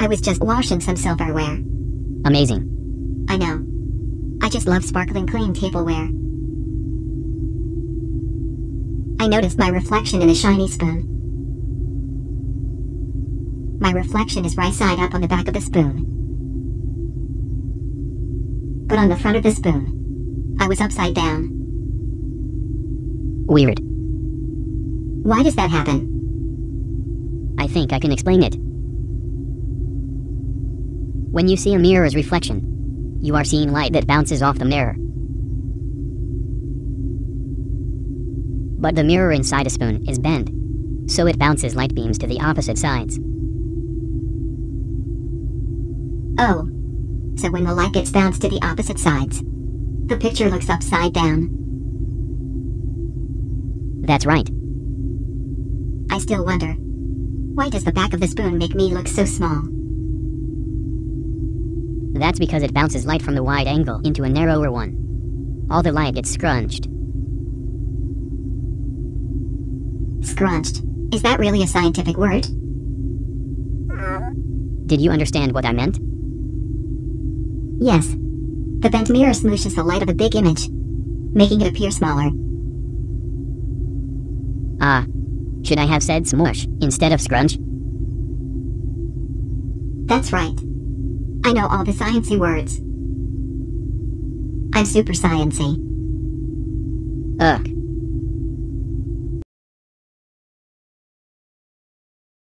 I was just washing some silverware. Amazing. I know. I just love sparkling clean tableware. I noticed my reflection in a shiny spoon. My reflection is right side up on the back of the spoon. But on the front of the spoon, I was upside down. Weird. Why does that happen? I think I can explain it. When you see a mirror's reflection, you are seeing light that bounces off the mirror. But the mirror inside a spoon is bent, so it bounces light beams to the opposite sides. Oh. So when the light gets bounced to the opposite sides, the picture looks upside down. That's right. I still wonder. Why does the back of the spoon make me look so small? That's because it bounces light from the wide angle into a narrower one. All the light gets scrunched. Scrunched. Is that really a scientific word? Did you understand what I meant? Yes. The bent mirror smooshes the light of a big image, making it appear smaller. Ah. Should I have said smush instead of scrunch? That's right. I know all the sciency words. I'm super sciency. Ugh.